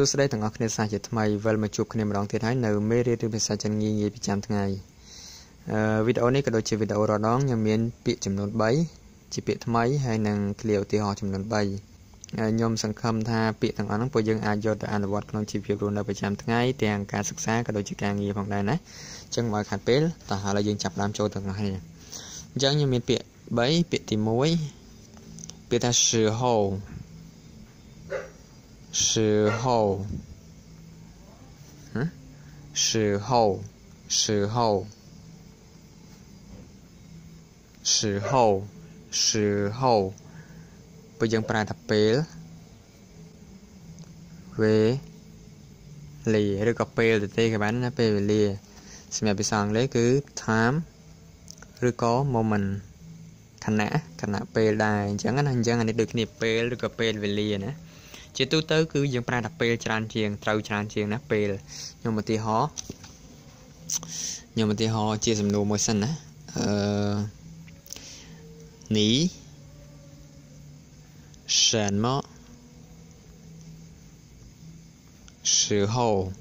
ួស្តីទាំងអស់គ្នាសាជាថ្មីវិលមកជួបគ្នាម្ដងទៀតហើយនៅមេរៀនភាសាចិនងាយងាយប្រចាំថ្ងៃអឺវីដេអូនេះក៏ដូចជាវីដេអូរដងខ្ញុំមានពាក្យចំនួន3ជាពាក្យថ្មីហើយនឹងឃ្លាឧទាហរណ៍ចំនួន3ខ្ញុំសង្ឃឹមថាពាក្យទាំងអស់ហ្នឹងពួកយើងអាចយកទៅអនុវត្តក្នុងជីវភាពរស់នៅប្រចាំថ្ងៃទាំងការសិក្សាក៏ដូចជាការងារផងដែរណាអញ្ចឹងបើខាត់ពេលតោះឥឡូវយើងចាប់ផ្ដើមចូលទាំងអស់គ្នាអញ្ចឹងខ្ញុំមានពាក្យ3ពាក្យទី1ពាក្យថា时候时候，嗯，时候，时候，时候，时候បើយើងប្រើថាពេលវេលាឬក៏ពេលទៅទេក៏បានណាពេលវេលាសម្រាប់ភាសាអង់គ្លេសគឺ time ឬក៏ moment ខណៈខណៈពេលដែរអញ្ចឹងណាអញ្ចឹងអានេះដូចគ្នាពេលឬក៏ពេលវេលាណា ជាទូទៅគឺយើងប្រើតែពេលច្រើនជាងត្រូវច្រើនជាងណាពេលខ្ញុំឧទាហរណ៍ខ្ញុំឧទាហរណ៍ជាសំណួរមួយសិនណាអឺ你什么时候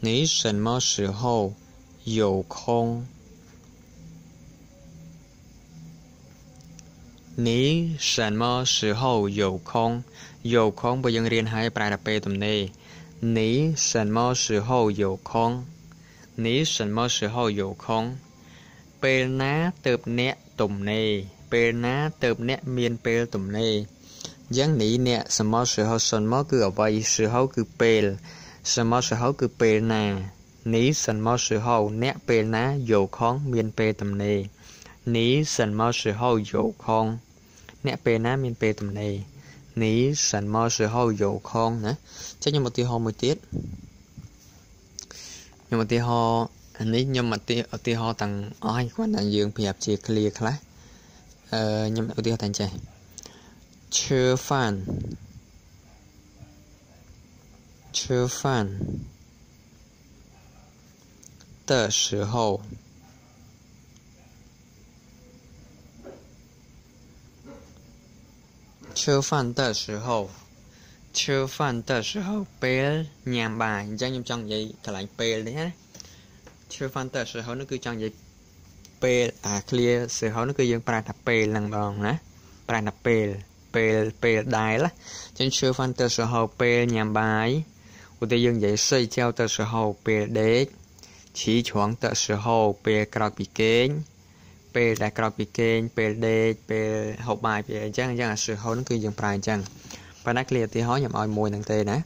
你什么时候有空 នេះសានមកសឺហៅយោខងយោខងបើយើងរៀនហើយប្រែតែពេលទំនេរនេះសានមកសឺហៅយោខងនេះសានមកសឺហៅយោខងពេលណាទៅបអ្នកទំនេរពេលណាទៅបអ្នកមានពេលទំនេរយ៉ាងនេះអ្នកសមកសឺហៅសានមកគឺអ្វីសឺហៅគឺពេលសមកសឺហៅគឺពេលណានេះសិនមកសឺហៅអ្នកពេលណាយោខងមានពេលទំនេរនេះសិនមកសឺហៅយោខង អ្នកពេលណាមានពេលទំនេរ你什么时候有空ណាចឹងខ្ញុំឧទាហរណ៍មួយទៀតខ្ញុំឧទាហរណ៍អានេះខ្ញុំឧទាឧទាហរណ៍ទាំងអស់គាត់តែយើងប្រាប់ជា clear ខ្លះអឺខ្ញុំឧទាហរណ៍តែចេះ吃饭吃饭的时候 吃饭的时候吃饭的时候ពេលញ៉ាំបាយអញ្ចឹងខ្ញុំចង់និយាយកន្លែងពេលនេះណា吃饭的时候នោះគឺចង់និយាយពេលអា clear 时候នោះគឺយើងប្រើថាពេលហ្នឹងដងណាប្រើថាពេលពេលពេលដែលអញ្ចឹង吃饭的时候ពេលញ៉ាំបាយឧទាហរណ៍យើងនិយាយ睡觉的时候ពេលដេក起床的时候ពេលក្រោកពីគេង ពេលដែលក្រោយពីគេងពេលដេកពេលហូបបាយពេលអីចឹងអញ្ចឹងអាស្រហូនគឺយើងប្រើអញ្ចឹងប៉ុន្តែគ្លីឧទាហរណ៍ខ្ញុំឲ្យមួយហ្នឹងទេណា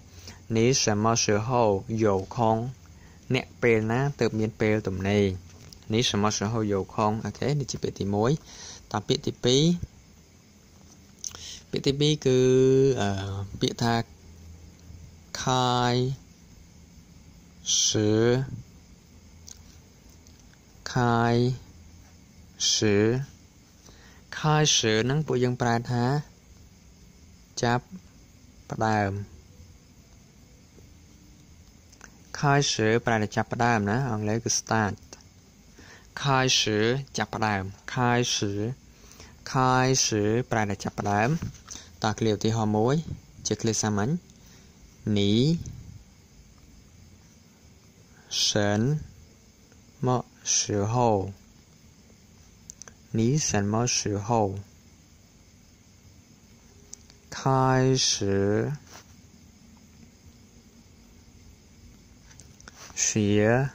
នេះសមាស្រហូយោខងអ្នកពេលណាទើបមានពេលទំនេរនេះសមាស្រហូយោខងអូខេនេះជាពាក្យទី1តើពាក្យទី2ពាក្យទី2គឺអឺពាក្យថាខាយសឺ开 ស៊ឺខើស៊ឺហ្នឹងពួកយើងប្រែថាចាប់ផ្ដើមខើស៊ឺប្រែថាចាប់ផ្ដើមណាអង់គ្លេសគឺ start ខើស៊ឺចាប់ផ្ដើមខើស៊ឺខើស៊ឺប្រែថាចាប់ផ្ដើមតើឃ្លាឧទាហរណ៍មួយ ជាឃ្លាសាមញ្ញនេះសិនមក时候你什么时候开始学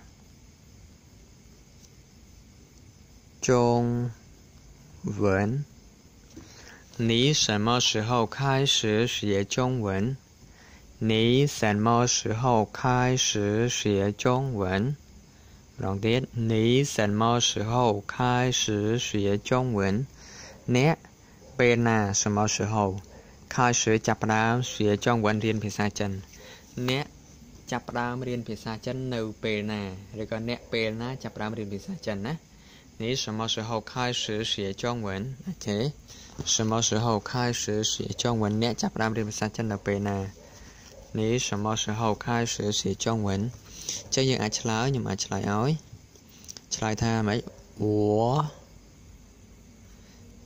中文？你什么时候开始学中文？你什么时候开始学中文？ម្ដងទៀត你什么时候开始学中文អ្នកពេលណា什么时候开始ចាប់ផ្ដើម学中文រៀនភាសាចិនអ្នកចាប់ផ្ដើមរៀនភាសាចិននៅពេលណាឬក៏អ្នកពេលណាចាប់ផ្ដើមរៀនភាសាចិនណា你什么时候开始学中文？OK，什么时候开始学中文？អ្នកចាប់ផ្ដើមរៀនភាសាចិននៅពេលណា你什么时候开始学中文？ ចឹងយើងអាចឆ្លើយខ្ញុំអាចឆ្លើយឲ្យឆ្លើយថាម៉េច我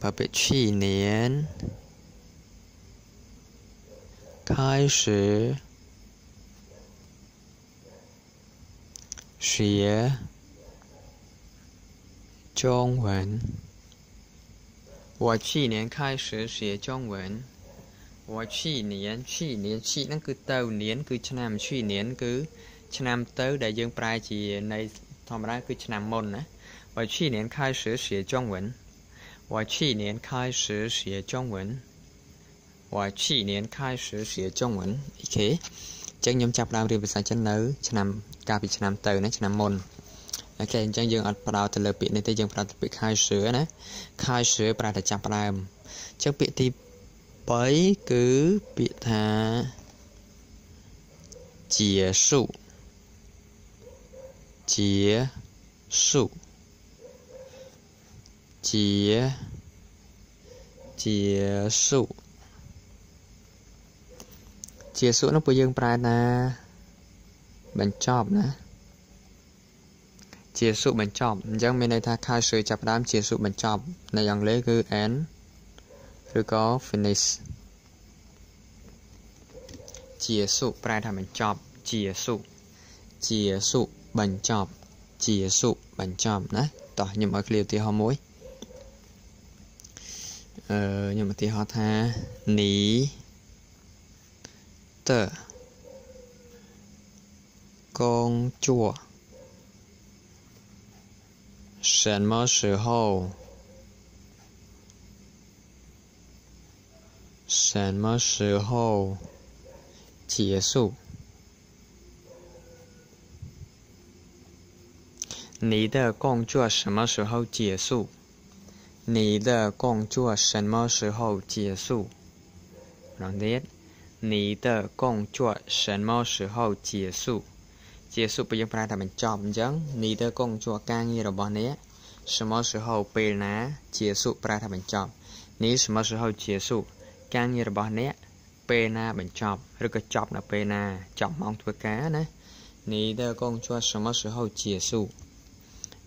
把被去年 开始学中文。我去年开始学中文。我去年去年去ហ្នឹងគឺទៅនានគឺឆ្នាំ去年គឺ ឆ្នាំទៅដែលយើងប្រែជានៃធម្មតាគឺឆ្នាំមុនណា我去年开始学中文我去年开始学中文我去年开始学中文អូខេអញ្ចឹងខ្ញុំចាប់ដើមរៀនភាសាចិននៅឆ្នាំកាលពីឆ្នាំទៅណាឆ្នាំមុនអូខេអញ្ចឹងយើងអត់ផ្ដោតទៅលើពាក្យនេះទេយើងផ្ដោតទៅពាក្យ开始ណា开始ប្រែតែចាប់ដើមអញ្ចឹងពាក្យទី3គឺពាក្យថា结束 结束结结束ជាសុនោះពួកយើងប្រែថាបញ្ចប់ណាជាសុបញ្ចប់អញ្ចឹងមានន័យថាខៅសើចាប់ដើមជាសុបញ្ចប់នៅអង់គ្លេសគឺ end ឬក៏ finish ជាសុប្រែថាបញ្ចប់ជាសុជាសុ បញ្ចប់ជាសុបញ្ចប់ណាតោះខ្ញុំឲ្យឃ្លាឧទាហរណ៍មួយអឺខ្ញុំឧទាហរណ៍ថានី的工作什么时候？什么时候结束？ 你的工作什么时候结束？你的工作什么时候结束？然后你的工作什么时候结束结束ពេលយើងប្រើតែបញ្ចប់អញ្ចឹង你的工作ការងាររបស់អ្នក什么时候ពេលណា结束ប្រើថាបញ្ចប់你什么时候结束ការងាររបស់អ្នកពេលណាបញ្ចប់ឬក៏ចប់នៅពេលណាចប់ម៉ោងធ្វើការណា你的工作什么时候结束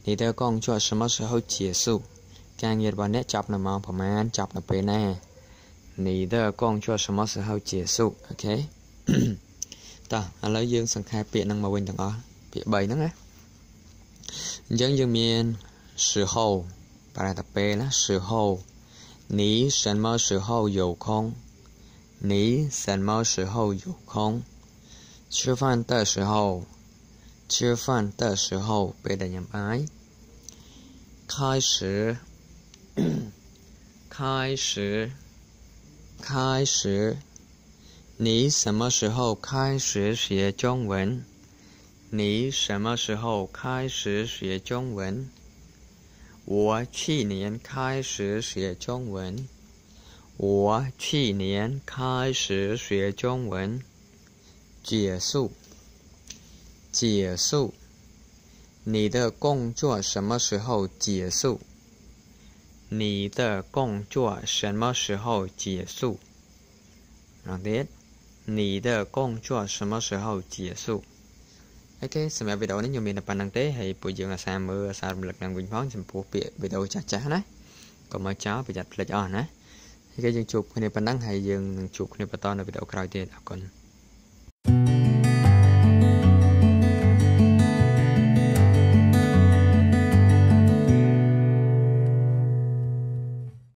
你的工作什么时候结束ការងាររបស់អ្នកចប់នៅម៉ោងប្រហែលចប់នៅពេលណា你的工作什么时候结束អូខេតោះឥឡូវយើងសង្ខេបពាក្យហ្នឹងមកវិញទាំងអស់ពាក្យ3ហ្នឹងណាអញ្ចឹងយើងមាន时候ប្រែតែពេលណា时候你什么时候有空你什么时候有空吃饭的时候 吃饭的时候别的人拍开始 开始开始你什么时候开始学中文？你什么时候开始学中文？我去年开始学中文。我去年开始学中文。结束。结束。你的工作什么时候结束？你的工作什么时候结束？然后你的工作什么时候结束អូខេសម្រាប់វីដេអូនេះខ្ញុំមានតែប៉ុណ្្នឹងទេហើយពួកយើងអាសាមើលអាសារំលឹកឡើងវិញផងចំពោះពាក្យវីដេអូចាស់ចាស់ណាកុំមកចោលប្រយ័ត្នភ្លេចអស់ណាហើយយើងជួបគ្នាប៉ុណ្ណឹងហើយយើងនឹងជួបគ្នាបន្តនៅវីដេអូក្រោយទៀតអរគុណ